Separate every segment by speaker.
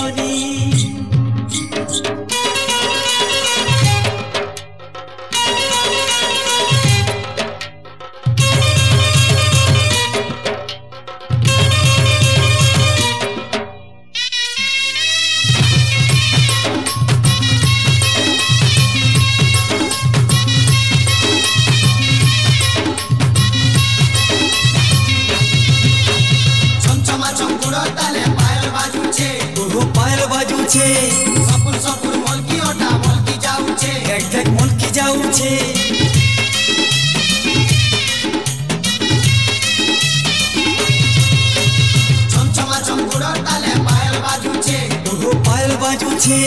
Speaker 1: Lord. যাউছে
Speaker 2: সপুর সপুর মলকি ওটা মলকি যাউছে
Speaker 1: দেখ দেখ মলকি যাউছে
Speaker 2: চমচমা চমকুড়া তালে পায়েল বাজুছে
Speaker 1: ওহো পায়েল বাজুছে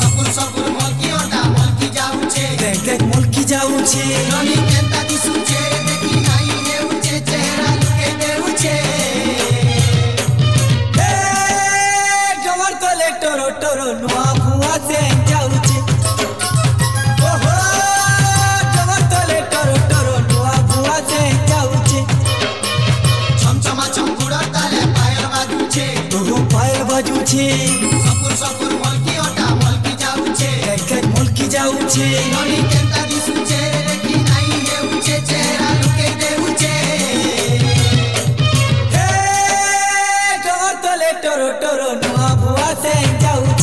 Speaker 2: সপুর সপুর মলকি ওটা মলকি যাউছে
Speaker 1: দেখ দেখ মলকি যাউছে রনি কেন যাউছে
Speaker 2: সকুর সকুর মলকি ওটা মলকি যাউছে
Speaker 1: কেক মলকি যাউছে
Speaker 2: নলি কেন্তা দিসুছে দেখি নাই হেউছে চেহারা লুকে দেউছে
Speaker 1: হে গতলে টরো টরো নুয়া ভুয়া সে যাউছে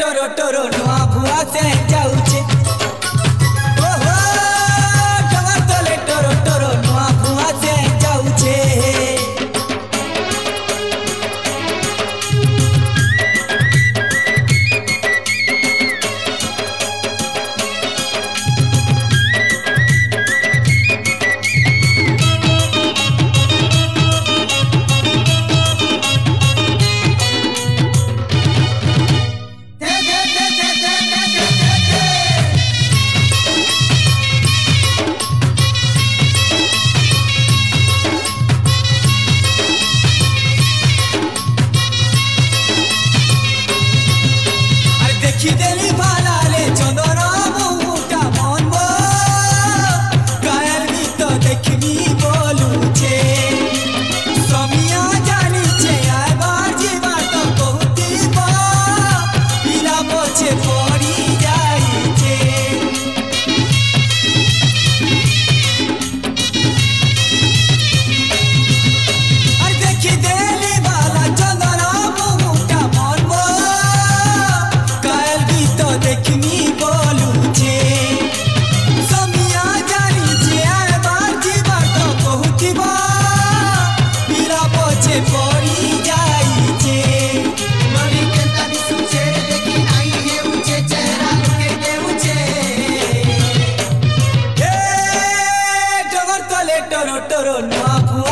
Speaker 2: टोरो टोरो नुआ भुआ
Speaker 1: से जाऊ que dele
Speaker 2: para